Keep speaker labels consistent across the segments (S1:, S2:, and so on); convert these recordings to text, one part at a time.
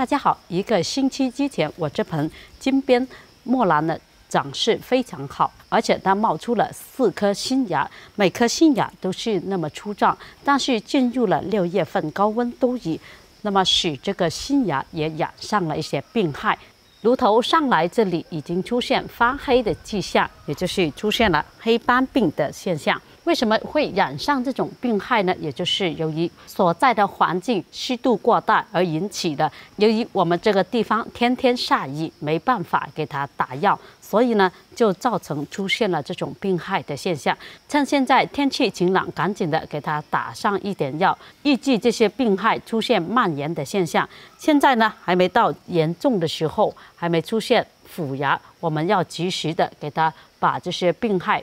S1: 大家好，一个星期之前，我这盆金边莫兰呢长势非常好，而且它冒出了四颗新芽，每颗新芽都是那么粗壮。但是进入了六月份，高温多雨，那么使这个新芽也染上了一些病害。炉头上来这里已经出现发黑的迹象，也就是出现了黑斑病的现象。为什么会染上这种病害呢？也就是由于所在的环境湿度过大而引起的。由于我们这个地方天天下雨，没办法给它打药，所以呢，就造成出现了这种病害的现象。趁现在天气晴朗，赶紧的给它打上一点药，预计这些病害出现蔓延的现象。现在呢，还没到严重的时候，还没出现腐芽，我们要及时的给它把这些病害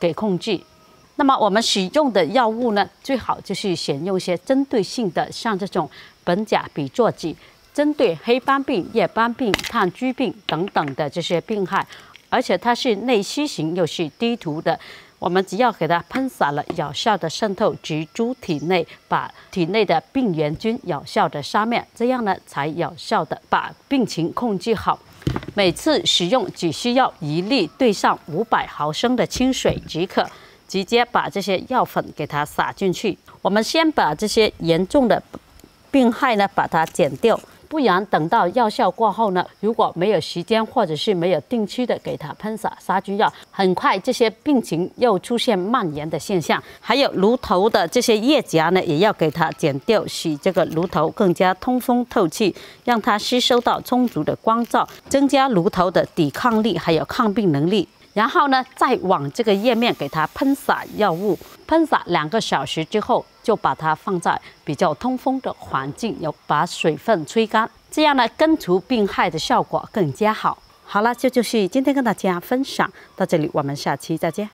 S1: 给控制。那么我们使用的药物呢，最好就是选用一些针对性的，像这种苯甲比唑酯，针对黑斑病、叶斑病、炭疽病等等的这些病害，而且它是内吸型又是低毒的，我们只要给它喷洒了，有效的渗透植株体内，把体内的病原菌有效的杀灭，这样呢才有效的把病情控制好。每次使用只需要一粒兑上五百毫升的清水即可。直接把这些药粉给它撒进去。我们先把这些严重的病害呢，把它剪掉，不然等到药效过后呢，如果没有时间或者是没有定期的给它喷洒杀菌药，很快这些病情又出现蔓延的现象。还有炉头的这些叶夹呢，也要给它剪掉，使这个炉头更加通风透气，让它吸收到充足的光照，增加炉头的抵抗力还有抗病能力。然后呢，再往这个叶面给它喷洒药物，喷洒两个小时之后，就把它放在比较通风的环境，要把水分吹干，这样呢，根除病害的效果更加好。好了，这就是今天跟大家分享到这里，我们下期再见。